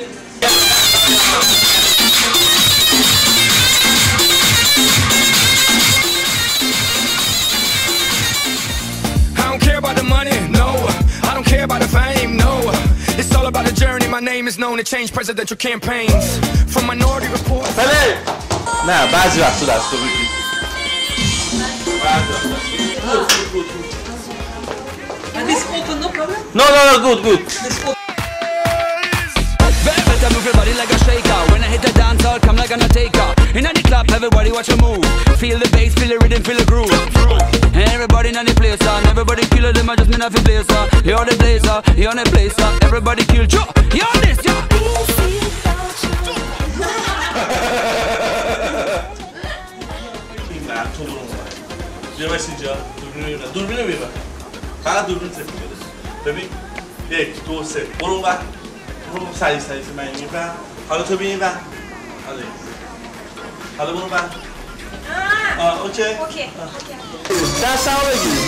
I don't care about the money, no. I don't care about the fame, no. It's all about the journey. My name is known to change presidential campaigns. From minority reports. Hello. Nah, بعضی وقت this open, no problem? No, no, no, good, good like a shaker When I hit the dance hall, come like an attacker In the club, everybody watch a move Feel the bass, feel the rhythm, feel the groove Everybody in the place, on Everybody killer, them I just mean I feel blazer You're the blazer, you're the blazer Everybody kill, yo, you're this, yo Yavaşça dürbünü Dürbüne bir bak. Kara dürbün tepki verir. Tabii. Evet, doğru sen. Onun bak. برو اون سریع سریع من این بر حالا تو این بر حالا این. حالا برو بر آه. اوکی. اوکی. دست هم بگیر.